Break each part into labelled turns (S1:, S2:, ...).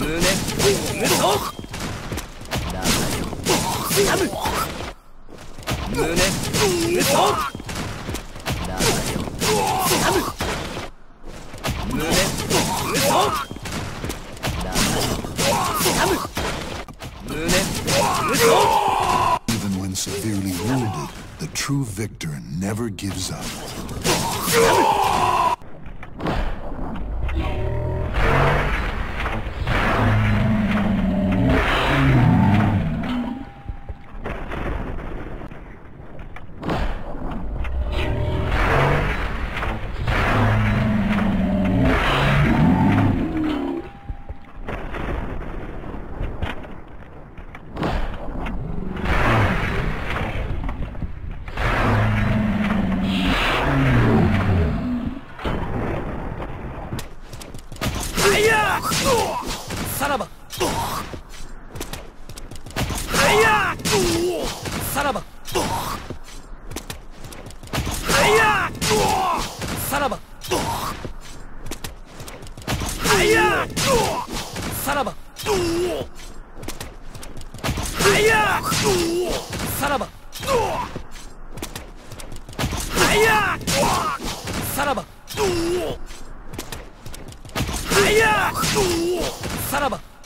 S1: Even when severely wounded, the true victor never gives up.
S2: さらばさらばさらばさらばさらばさらば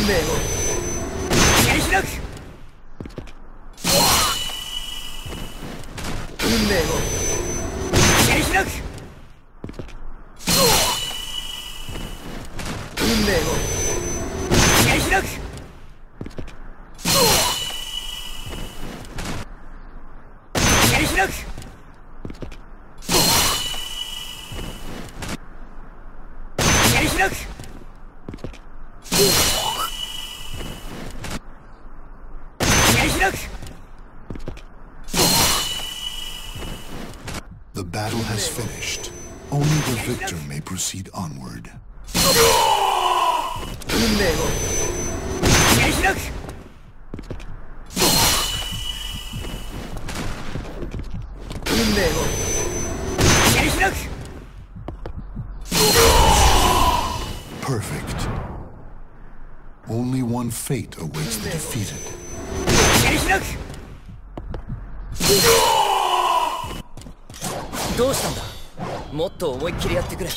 S3: 運命を切り開く運命を切り開く運
S4: 命を切り開く切り開く切り開く
S1: The battle has finished. Only the victor may proceed onward. Perfect. Only one fate awaits the defeated.
S2: どうしたんだもっと思いっきりやってくれ